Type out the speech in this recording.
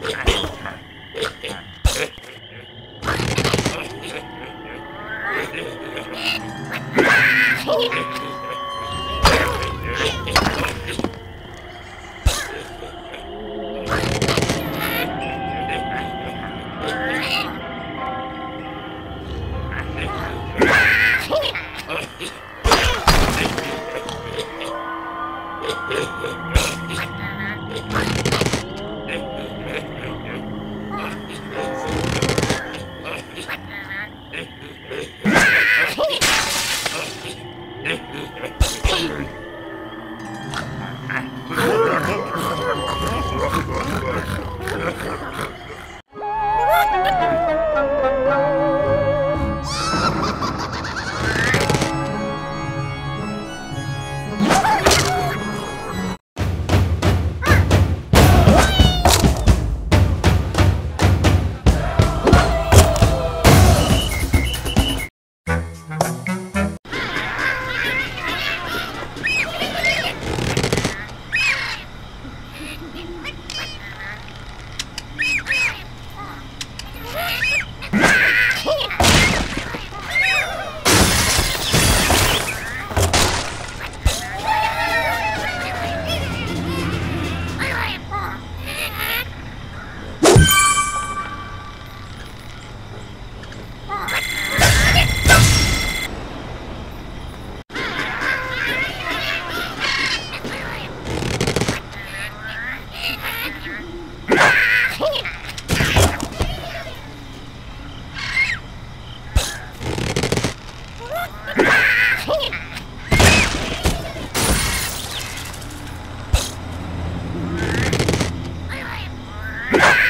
Yeah. Ah!